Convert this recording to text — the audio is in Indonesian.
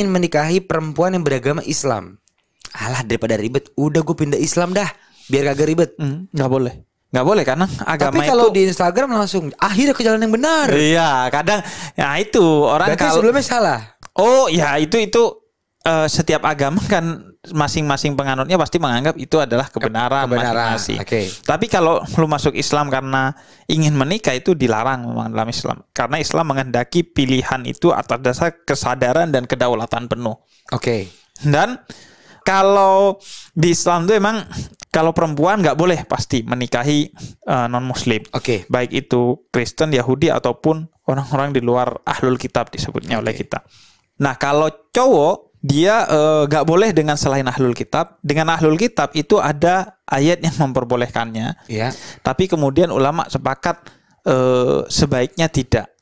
ingin menikahi perempuan yang beragama Islam. Alah daripada ribet, udah gue pindah Islam dah, biar kagak ribet. Hmm, nggak boleh. Nggak boleh karena agama Tapi kalau itu di Instagram langsung akhirnya ke jalan yang benar. Iya, kadang ya itu orang Berarti kalau sebelumnya salah. Oh, ya itu itu eh, setiap agama kan masing-masing penganutnya pasti menganggap itu adalah kebenaran, kebenaran, masing-masing. oke. Tapi kalau lu masuk Islam karena ingin menikah itu dilarang memang dalam Islam. Karena Islam menghendaki pilihan itu atas dasar kesadaran dan kedaulatan penuh. Oke. Dan kalau di Islam itu emang kalau perempuan nggak boleh pasti menikahi non Muslim. Oke. Baik itu Kristen, Yahudi ataupun orang-orang di luar ahlul kitab disebutnya oleh kita. Nah kalau cowok dia eh, nggak boleh dengan selain ahlul kitab. Dengan ahlul kitab itu ada ayat yang memperbolehkannya. Ya. Tapi kemudian ulama sepakat eh, sebaiknya tidak.